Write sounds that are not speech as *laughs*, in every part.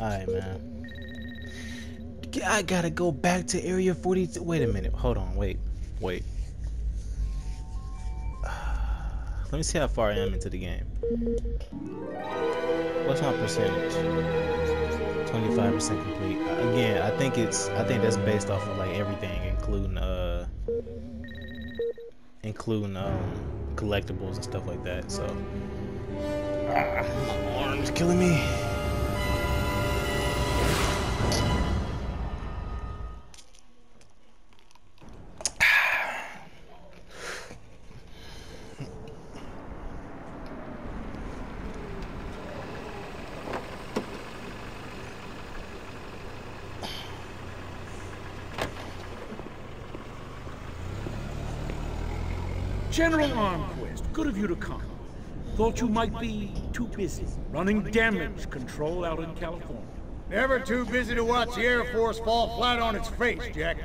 Alright, man. I gotta go back to Area 42. Wait a minute. Hold on. Wait. Wait. *sighs* Let me see how far I am into the game. What's my percentage? 25% complete. Again, I think it's I think that's based off of like everything, including uh including um collectibles and stuff like that. So ah, my arm's killing me. Good of you to come. Thought you might be too busy running damage control out in California. Never too busy to watch the Air Force fall flat on its face, Jack.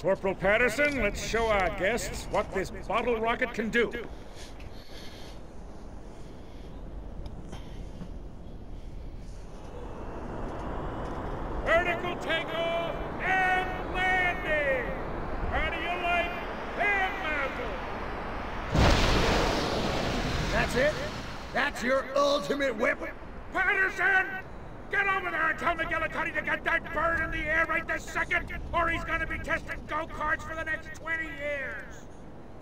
Corporal Patterson, let's show our guests what this bottle rocket can do. Vertical takeoff and landing! How do you like them, Malcolm? That's it? That's your ultimate weapon? Patterson! Get over there and tell McGillicuddy to get that bird in the air right this second, or he's gonna be testing go-karts for the next 20 years!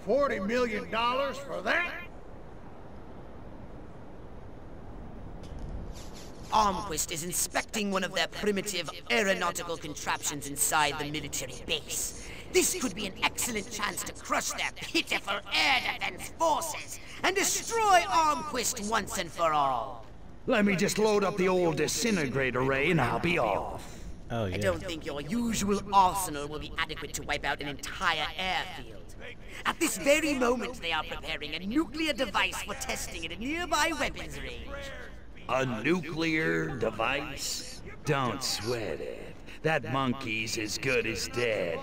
Forty million dollars for that? Armquist is inspecting one of their primitive aeronautical contraptions inside the military base. This could be an excellent chance to crush their pitiful air defense forces and destroy Armquist once and for all. Let me just load up the old disintegrator ray and I'll be off. Oh yeah. I don't think your usual arsenal will be adequate to wipe out an entire airfield. At this very moment, they are preparing a nuclear device for testing at a nearby weapons range. A nuclear device? Don't sweat it. That monkey's as good as dead.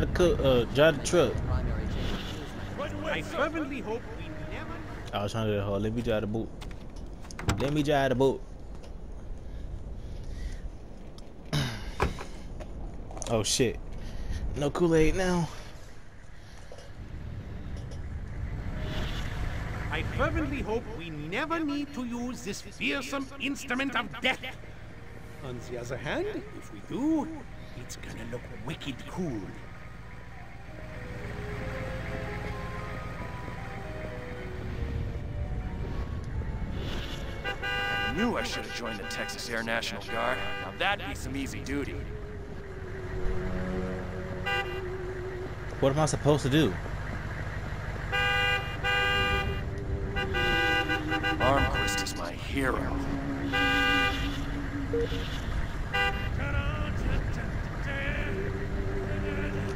Drive the cook, uh, drive the truck. I fervently hope we never... I was trying to do the whole. Let me drive the boat. Let me drive the boat. *clears throat* oh shit! No Kool Aid now. I fervently hope we never need to use this fearsome instrument of death. On the other hand, if we do, it's gonna look wicked cool. Knew I should have joined the Texas Air National Guard. Now that'd be some easy duty. What am I supposed to do? Armquist is my hero.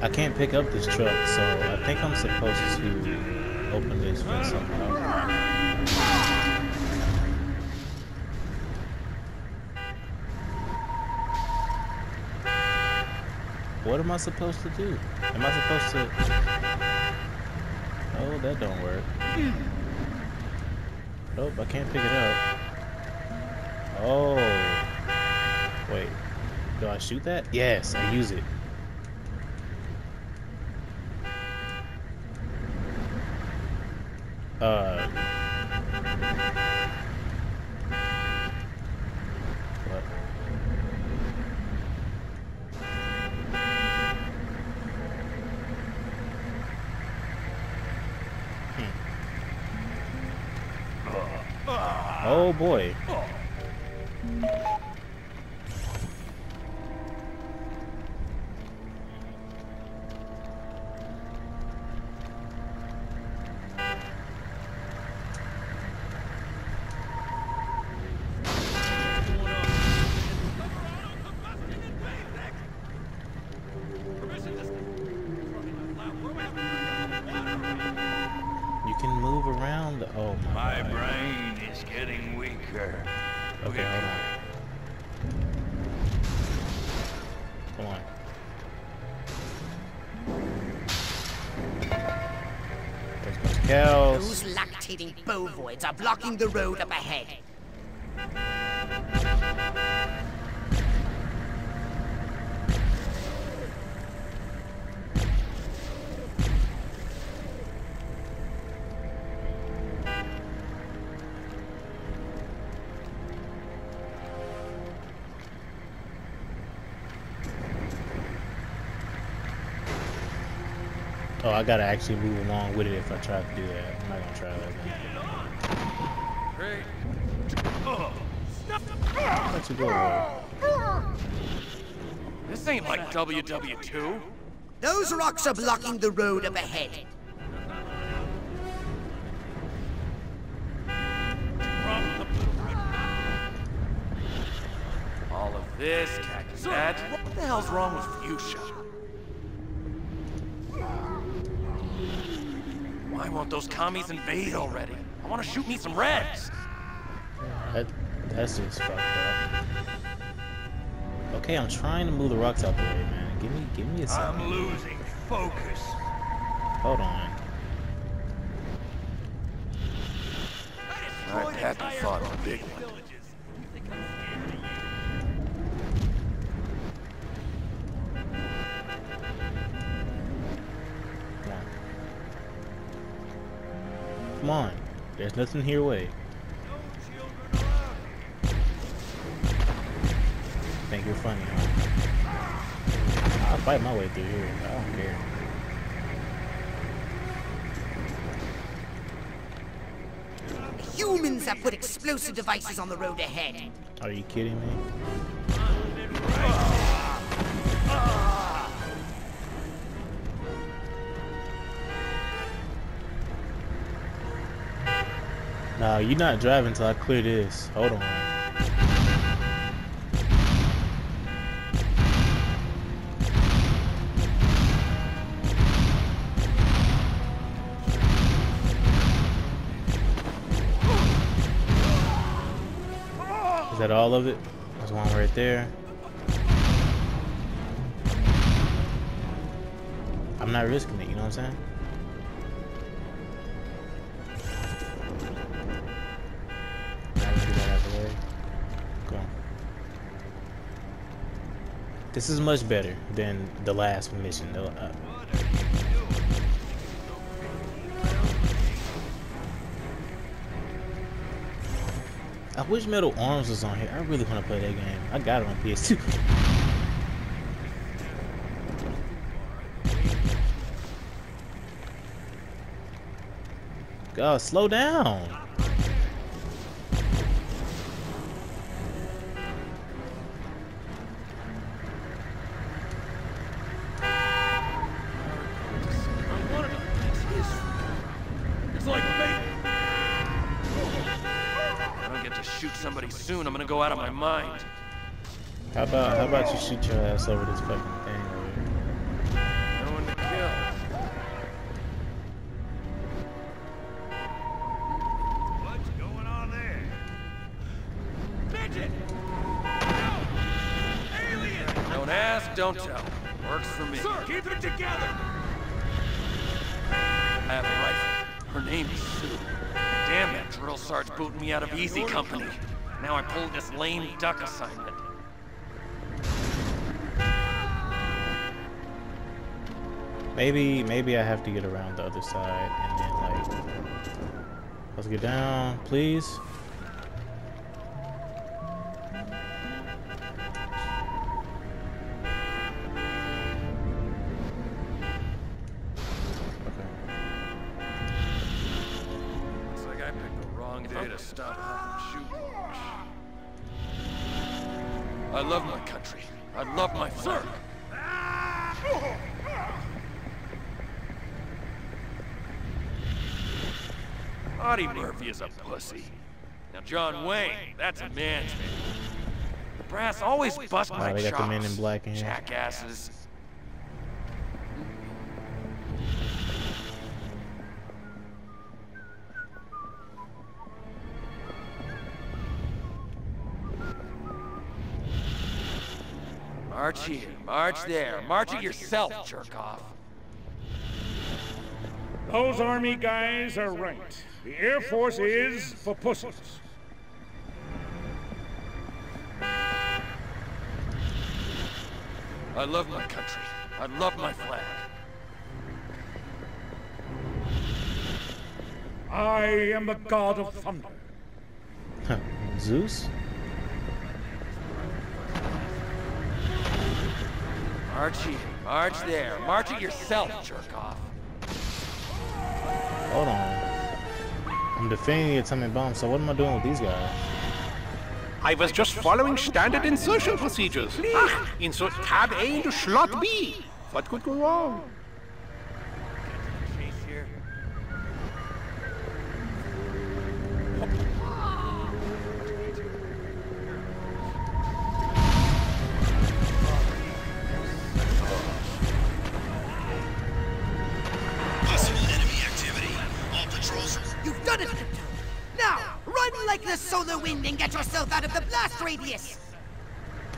I can't pick up this truck, so I think I'm supposed to open this for somehow. What am I supposed to do? Am I supposed to? Oh, that don't work. Nope, I can't pick it up. Oh. Wait. Do I shoot that? Yes, I use it. Uh. What? Hmm. Oh boy. Bovoids are blocking the road up ahead. I gotta actually move along with it if I try to do that. I'm not gonna try that. Great. Let you go. away. This ain't like WW2. Those rocks are blocking the road up ahead. All of this, khaki that. What the hell's wrong with Fuchsia? Why won't those commies invade already? I want to shoot me some reds. That, that's just fucked up. Okay, I'm trying to move the rocks out the way, man. Give me, give me a second. I'm losing focus. Hold on. I hadn't thought of a big one. Come on. There's nothing here. Wait. Think you're funny, huh? I'll fight my way through here. I don't care. Humans have put explosive devices on the road ahead. Are you kidding me? No, you're not driving till I clear this. Hold on. Is that all of it? There's one right there. I'm not risking it, you know what I'm saying? This is much better than the last mission. Uh, I wish Metal Arms was on here. I really want to play that game. I got it on PS2. *laughs* God, slow down. Somebody soon. I'm gonna go out of my mind. How about how about you shoot your ass over this fucking thing over here? No one to kill. What's going on there? Midget! Don't ask, don't tell. Works for me. Sir, keep it together! I have a rifle. Her name is Sue. Damn that drill sarge booted me out of Easy Company. Now I pulled this lame duck assignment. Maybe maybe I have to get around the other side and then like let's get down, please. Scotty Murphy is a pussy. Now John Wayne, that's a man's man. The brass always bust my they. Got the men in black in Jackasses. March here, march there, march it yourself, jerk off. Those army guys are right. The Air Force is for pussies. I love my country. I love my flag. I am the god of thunder. Zeus? Archie, march there, march it yourself, jerk off. Hold on. I'm defending the atomic bomb, so what am I doing with these guys? I was just following standard insertion procedures. Ah, insert tab A into slot B. What could go wrong?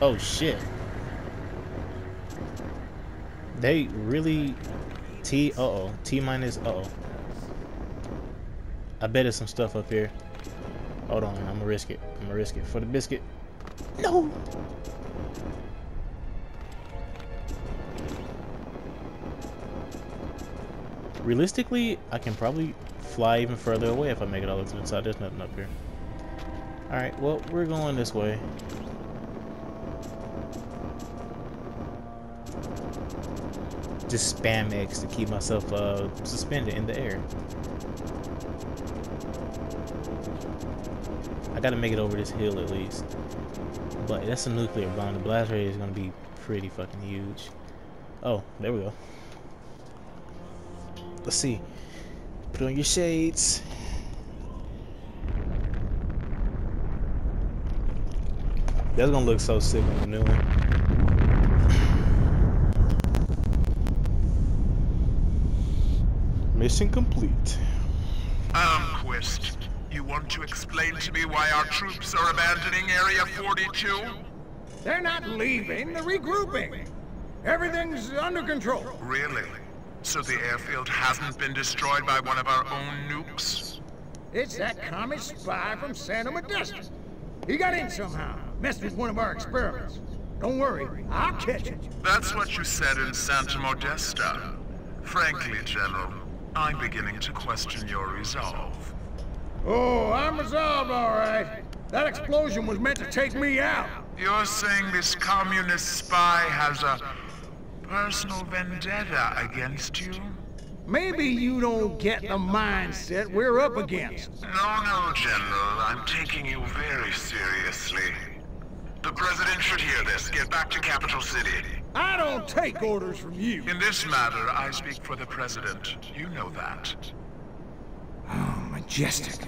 Oh shit. They really T uh oh. T minus uh oh. I bet there's some stuff up here. Hold on, I'm gonna risk it. I'm gonna risk it for the biscuit. No! Realistically, I can probably fly even further away if I make it all the way to the side. There's nothing up here. Alright, well, we're going this way. Just spam X to keep myself uh, suspended in the air. I gotta make it over this hill at least. But that's a nuclear bomb. The blast radius is gonna be pretty fucking huge. Oh, there we go. Let's see. Put on your shades. That's gonna look so sick on the new one. Mission complete. Armquist, um, you want to explain to me why our troops are abandoning Area 42? They're not leaving, they're regrouping. Everything's under control. Really? So the airfield hasn't been destroyed by one of our own nukes? It's that commie spy from Santa Modesta. He got in somehow, messed with one of our experiments. Don't worry, I'll catch it. That's what you said in Santa Modesta. Frankly, General, I'm beginning to question your resolve. Oh, I'm resolved, all right. That explosion was meant to take me out. You're saying this communist spy has a personal vendetta against you? Maybe you don't get the mindset we're up against. No, no, General. I'm taking you very seriously. The President should hear this. Get back to Capitol City. I don't take orders from you. In this matter, I speak for the President. You know that. Oh, majestic.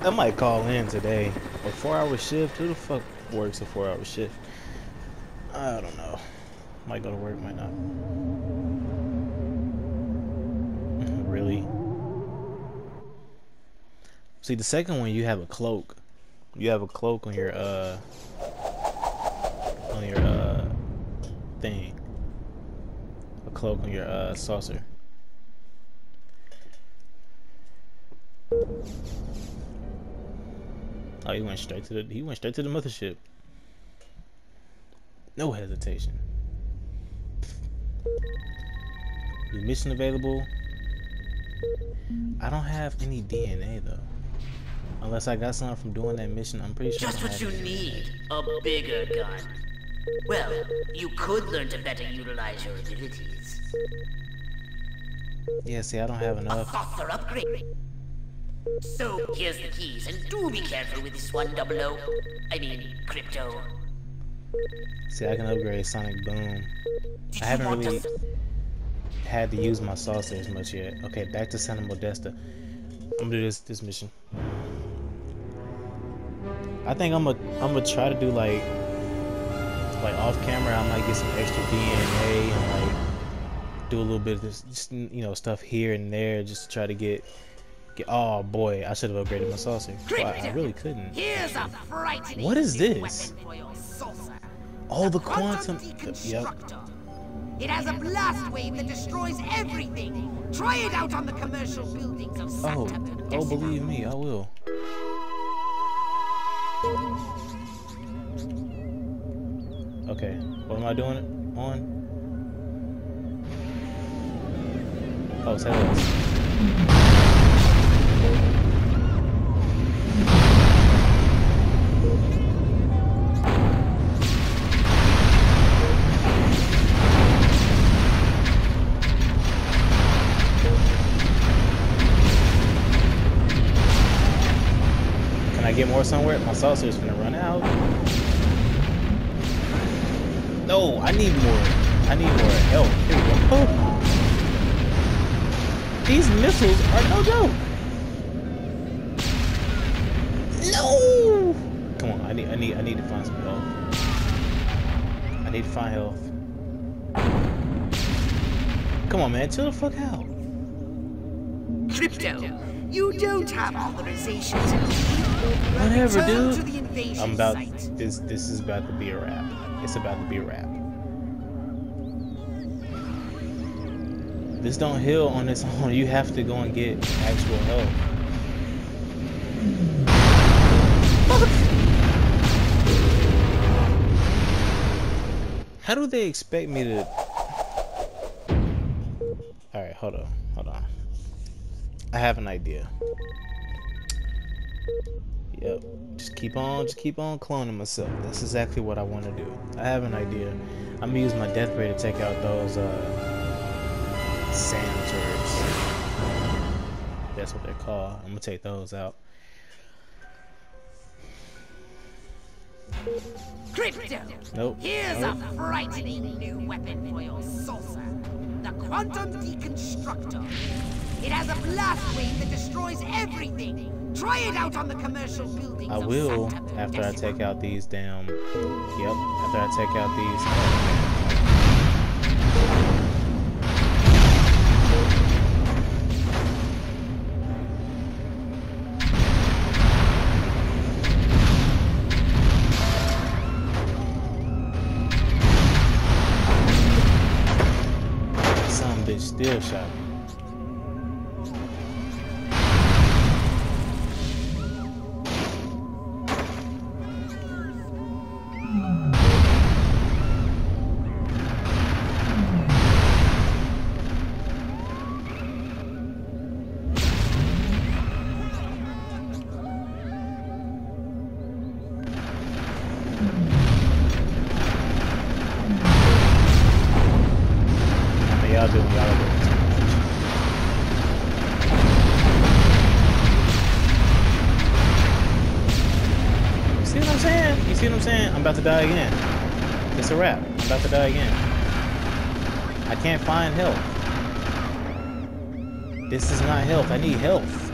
I might call in today. A four hour shift? Who the fuck works a four hour shift? I don't know. Might go to work, might not. Really? See, the second one, you have a cloak. You have a cloak on your, uh, on your, uh, thing. A cloak on your, uh, saucer. Oh, he went straight to the he went straight to the mothership. No hesitation. New mission available. I don't have any DNA though. Unless I got something from doing that mission, I'm pretty sure. Just what have you it. need. A bigger gun. Well, you could learn to better utilize your abilities. Yeah, see, I don't have enough. A. Thother upgrade. So, here's the keys, and do be careful with this one, Double O. I mean, Crypto. See, I can upgrade Sonic Boom. Did I haven't really to... had to use my saucer as much yet. Okay, back to Santa Modesta. I'm gonna do this this mission. I think I'm gonna I'm gonna try to do like like off camera. I might get some extra DNA and like do a little bit of this, just you know, stuff here and there, just to try to get, get. Oh boy, I should have upgraded my saucer. Well, I, I really couldn't. Here's a frightening What is this? weapon for your saucer. Oh, the Quantum quantum. Yep. It has a blast wave that destroys everything. Try it out on the commercial buildings of Oh, Santa oh, Modesta. believe me, I will. Okay, what am I doing it on? Oh, say less. More somewhere? My saucer is gonna run out. No, I need more. I need more help. Here we go. Oh. *laughs* These missiles are no joke. No. Come on, I need, I need, I need to find some health. I need to find health. Come on, man, chill the fuck out. Crypto, you don't have authorization to leave. Whatever, Return to dude. the invasion I'm about site. this. This is about to be a wrap. It's about to be a wrap. This don't heal on its *laughs* own. You have to go and get actual help. How do they expect me to? All right, hold on. I have an idea. Yep. Just keep on, just keep on cloning myself. That's exactly what I want to do. I have an idea. I'm gonna use my death ray to take out those uh sand turrets. That's what they're called. I'm gonna take those out. Crypto, Nope. here's nope. a frightening new weapon for your saucer. The Quantum Deconstructor. It has a blast wave that destroys everything. Try it out on the commercial buildings I will after I take out these damn. Yep. After I take out these. Some bitch still shot me. About to die again. It's a wrap. I'm about to die again. I can't find health. This is not health. I need health.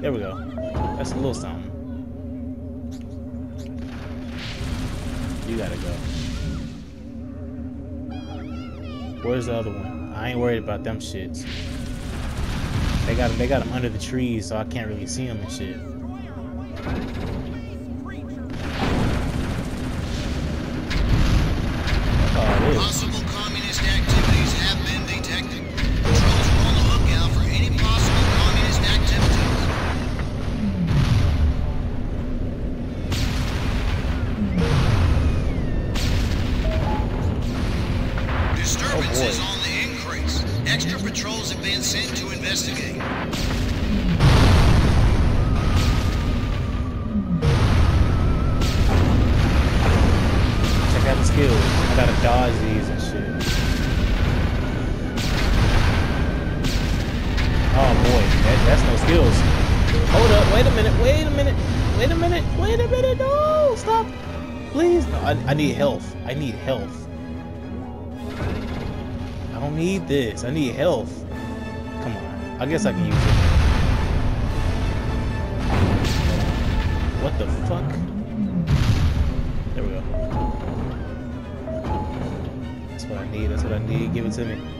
There we go. That's a little something. You gotta go. Where's the other one? I ain't worried about them shits. They got they got them under the trees, so I can't really see them and shit. Skills. I gotta dodge these and shit. Oh boy, that, that's no skills. Hold up, wait a minute, wait a minute, wait a minute, wait a minute, no, stop. Please, no, I, I need health. I need health. I don't need this. I need health. Come on. I guess I can use it. What the fuck? Need. That's what I need. Give it to me.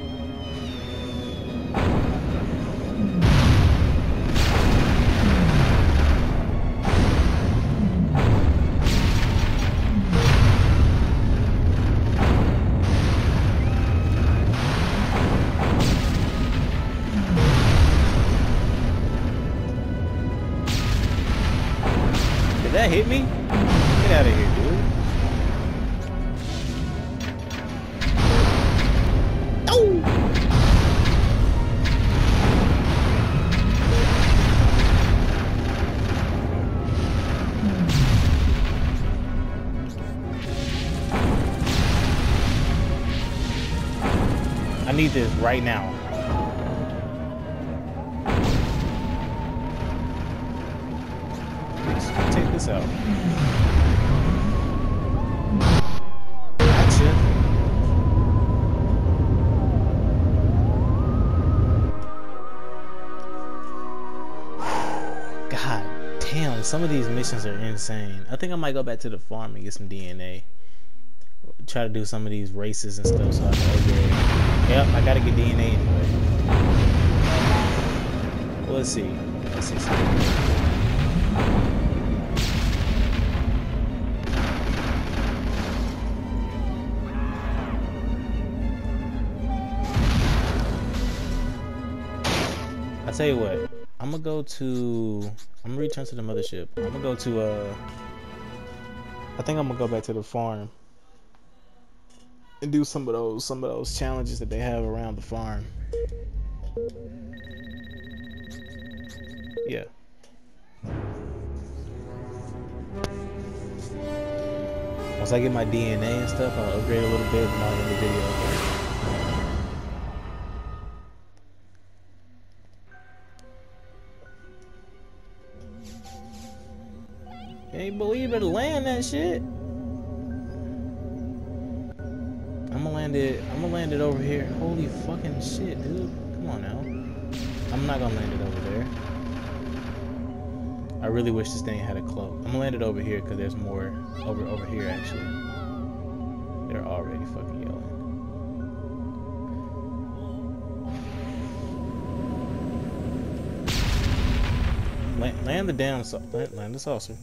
Need this right now. Let's take this out. God damn, some of these missions are insane. I think I might go back to the farm and get some DNA. Try to do some of these races and stuff so I can upgrade. Yep, I gotta get DNA anyway. Let's see. Let's see. something. I tell you what, I'm gonna go to. I'm gonna return to the mothership. I'm gonna go to. Uh, I think I'm gonna go back to the farm and do some of those some of those challenges that they have around the farm. Yeah. Once I get my DNA and stuff, I'll upgrade a little bit and I'll end the video. Can't believe it, land that shit. Gonna land it. I'm gonna land it over here. Holy fucking shit, dude! Come on now. I'm not gonna land it over there. I really wish this thing had a cloak. I'm gonna land it over here because there's more over over here actually. They're already fucking yelling. Land, land the damn sau- land, land the saucer.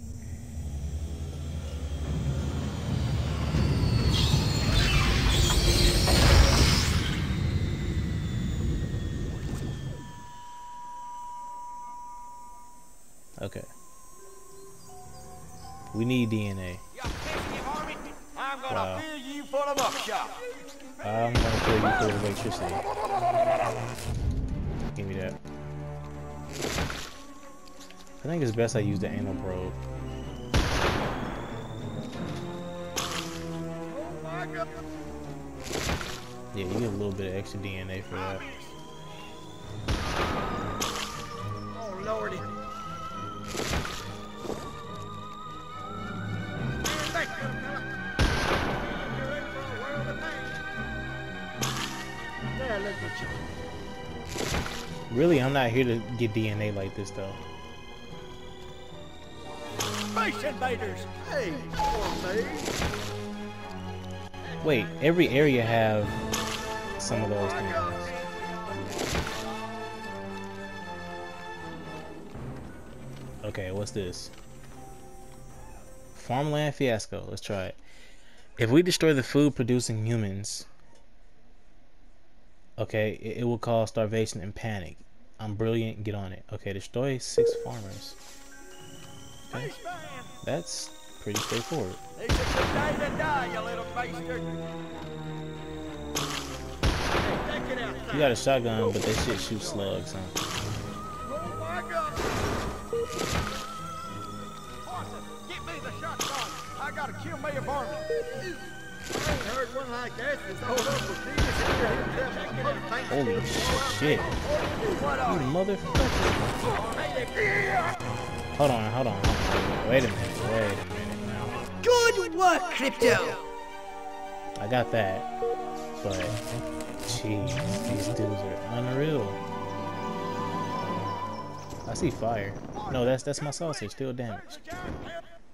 We need DNA. I'm gonna Wow. fill you full of buckshot. I'm gonna kill you for electricity. Give me that. I think it's best I use the anal probe. Oh yeah, you get a little bit of extra DNA for that. I'm not here to get DNA like this though. Space invaders! Hey. Wait, every area have some of those things. Okay, what's this? Farmland fiasco. Let's try it. If we destroy the food producing humans, okay, it, it will cause starvation and panic. I'm brilliant. Get on it. Okay, destroy six farmers. Okay, that's pretty straightforward. It's a good day to die, you little bastard. Hey, take it outside. You got a shotgun, but that shit shoots slugs, huh? Oh my God! Get me the shotgun. I gotta kill Mayor Barman. Holy shit. You motherfucker. Hold on, hold on, hold on. Wait a minute, wait a minute now. Good work, Crypto! I got that. But, jeez, these dudes are unreal. I see fire. No, that's that's my sausage, still damaged.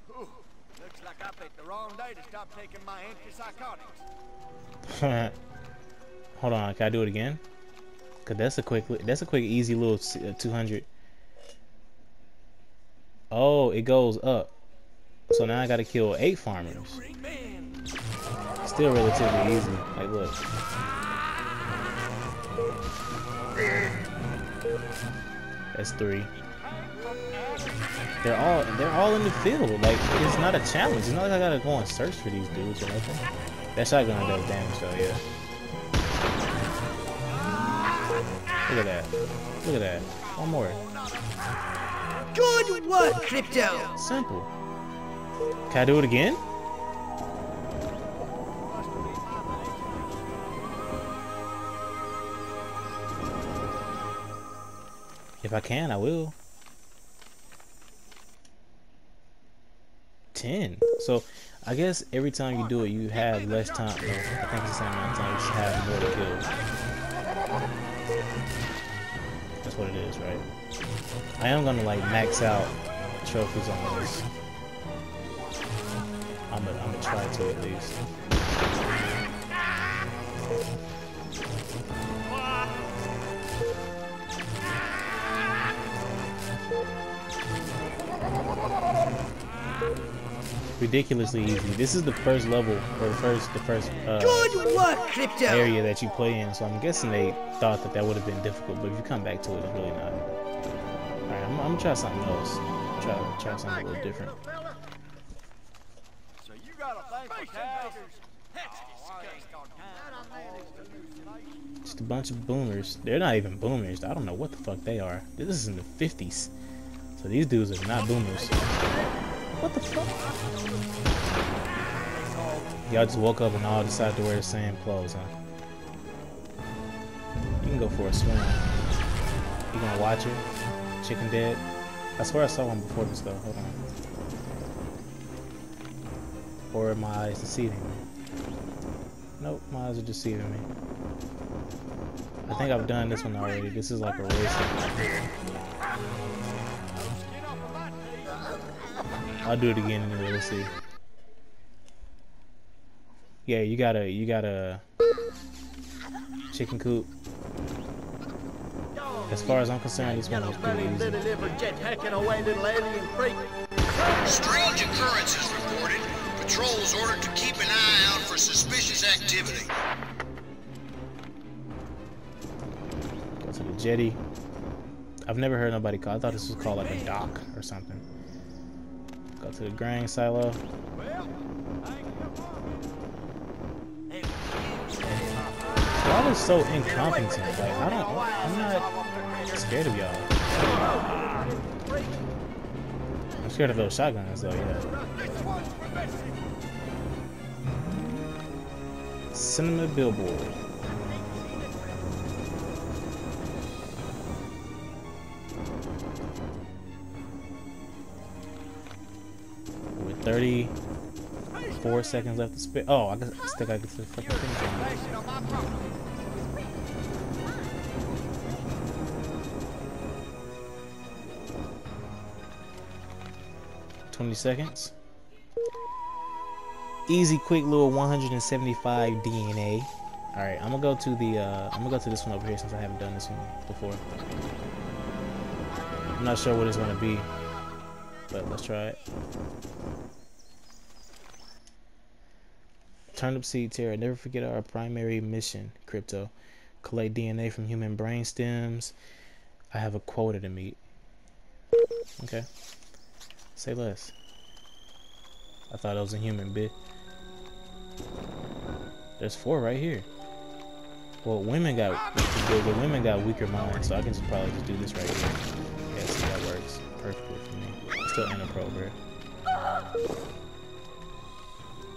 Looks like I picked the wrong day to stop taking my antipsychotics. *laughs* Hold on, can I do it again? Cause that's a quick, that's a quick, easy little uh, 200. Oh, it goes up. So now I gotta kill eight farmers. Still relatively easy. Like, look. That's three. They're all they're all in the field. Like it's not a challenge. It's not like I gotta go and search for these dudes or nothing. That shotgun does damage though, yeah. Look at that. Look at that. One more. Good work, Crypto! Simple. Can I do it again? If I can, I will. 10. So, I guess every time you do it, you have less time. Well, I think it's the same amount of time. You just have more to kill. That's what it is, right? I am gonna like max out trophies on this. I'm gonna, I'm gonna try to at least. Ridiculously easy. This is the first level, or the first, the first uh, Good work, Crypto! area that you play in, so I'm guessing they thought that that would have been difficult, but if you come back to it, it's really not. Alright, I'm, I'm gonna try something else. Try, try something a little different. So you got a thing? Just a bunch of boomers. They're not even boomers. I don't know what the fuck they are. This is in the 50s. So these dudes are not boomers. What the fuck? Y'all just woke up and all decided to wear the same clothes, huh? You can go for a swim. You gonna watch it? Chicken dead? I swear I saw one before this though. Hold on. Or my eyes deceiving me? Nope, my eyes are deceiving me. I think I've done this one already. This is like a race. I'll do it again anyway. Let's see. Yeah, you gotta, you gotta chicken coop. As far as I'm concerned, this one was pretty easy. Strange occurrences reported. Patrols ordered to keep an eye out for suspicious activity. Go to the jetty. I've never heard nobody call. I thought this was called like a dock or something. Go to the grain silo. Y'all are so incompetent. Like I don't. I'm not scared of y'all. I'm scared of those shotguns though. Yeah. Cinema billboard. 34 seconds left to spit. Oh, I guess I still gotta get to the fucking finish. Twenty seconds. Easy, quick little 175 DNA. All right, I'm gonna go to the. Uh, I'm gonna go to this one over here since I haven't done this one before. I'm not sure what it's gonna be, but let's try it. Turnipseed terror. Never forget our primary mission, crypto. Collect DNA from human brain stems. I have a quota to meet. Okay. Say less. I thought it was a human bit. There's four right here. Well, women got the, the women got weaker minds, so I can just probably just do this right here. Perfectly for me. It's still inappropriate.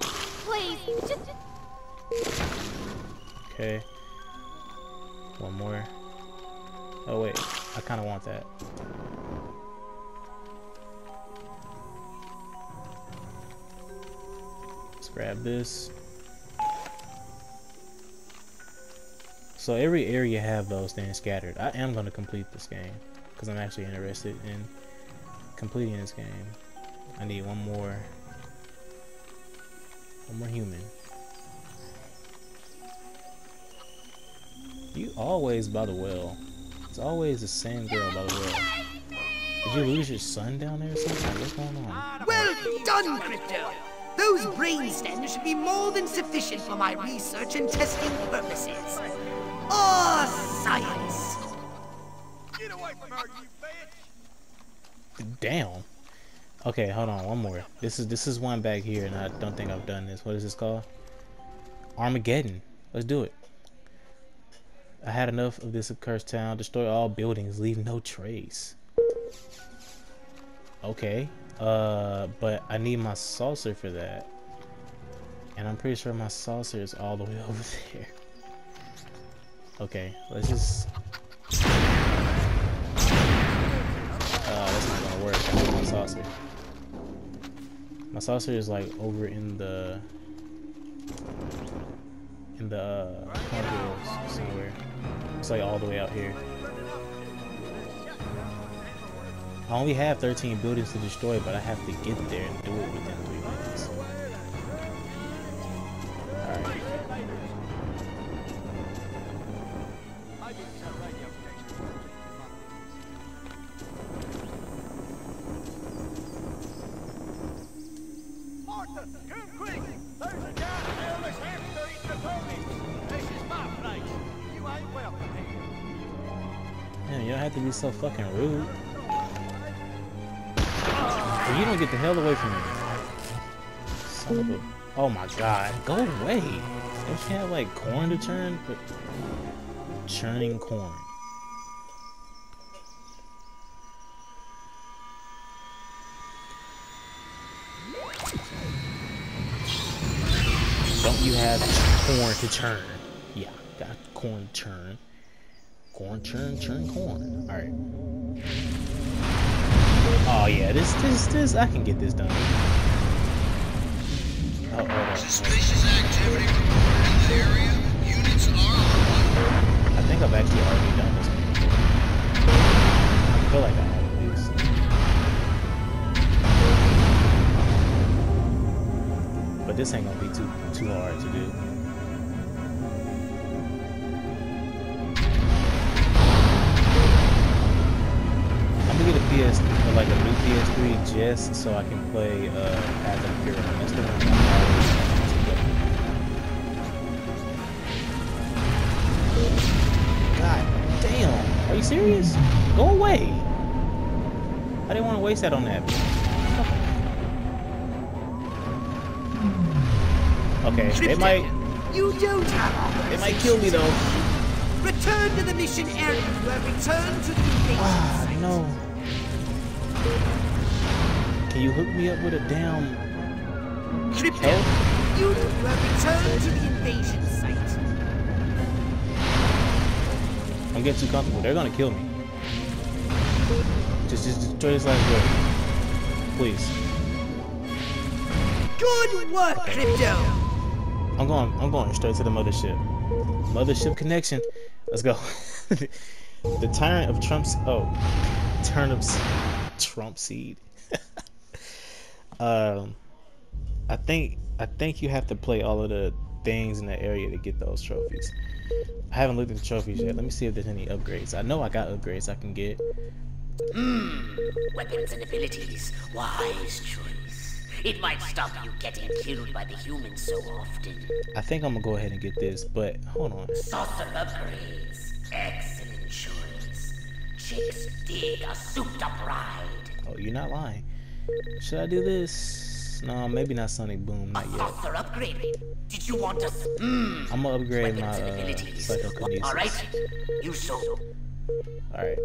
Please, just Okay. One more. Oh wait, I kind of want that. Let's grab this. So every area have those things scattered. I am going to complete this game because I'm actually interested in completing this game. I need one more, one more human. You always by the well. It's always the same girl by the well. Did you lose your son down there or something? What's going on? Well done, Crypto! Those brain stems should be more than sufficient for my research and testing purposes. Oh, science! Get away from her, you bitch! Damn. Okay, hold on, one more. This is this is one back here, and I don't think I've done this. What is this called? Armageddon. Let's do it. I had enough of this accursed town. Destroy all buildings, leave no trace. Okay. Uh, but I need my saucer for that. And I'm pretty sure my saucer is all the way *laughs* over there. Okay, let's just... that's not gonna work. My saucer. My saucer is like over in the... In the, uh, somewhere. It's like all the way out here. I only have 13 buildings to destroy, but I have to get there and do it within place. You don't have to be so fucking rude. You don't get the hell away from me. A... Oh my god. Go away. Don't you have like corn to churn? But churning corn. Don't you have corn to turn. Yeah, got corn to churn. Corn churn, churn corn. Alright. Oh yeah, this this this I can get this done. Oh, hold on. Suspicious activity reported in the area. Units are on. I think I've actually already done this one before. I feel like But this ain't gonna be too too hard to do. I'm gonna get a PS, or like a new PS3 just so I can play uh, Path of one. God damn. Are you serious? Go away. I didn't want to waste that on that. Okay, they might You don't have they might kill me though. Return to the mission area. You have returned to the invasion Ah, site. no. Can you hook me up with a damn Crypto, help? you, you have returned to the invasion site. I'm getting too comfortable. They're gonna kill me. Just, just destroy this last door. Please. Good work, Crypto. I'm going. I'm going straight to the mothership. Mothership connection. Let's go. *laughs* the tyrant of Trump's. Oh, turnips. Trump seed. *laughs* um, I think. I think you have to play all of the things in the area to get those trophies. I haven't looked at the trophies yet. Let me see if there's any upgrades. I know I got upgrades I can get. Hmm. Weapons and abilities. Wise choice. It might stop you getting killed by the humans so often. I think I'm gonna go ahead and get this, but hold on. Saucer upgrades. Excellent choice. Chicks dig a souped up ride. Oh, you're not lying. Should I do this? No, maybe not Sonic Boom, not yet. Saucer upgrade. Did you want us? Hmm. I'm gonna upgrade my Weapons and uh, psychokinesis. Alright. You so. Alright.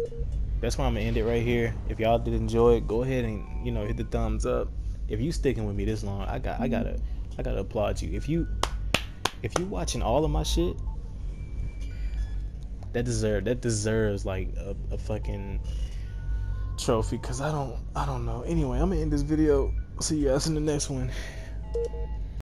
That's where I'm gonna end it right here. If y'all did enjoy it, go ahead and you know hit the thumbs up. If you sticking with me this long, I got I mm-hmm. gotta I gotta applaud you. If you if you watching all of my shit, that deserve that deserves like a, a fucking trophy. Cause I don't I don't know. Anyway, I'm gonna end this video. See you guys in the next one.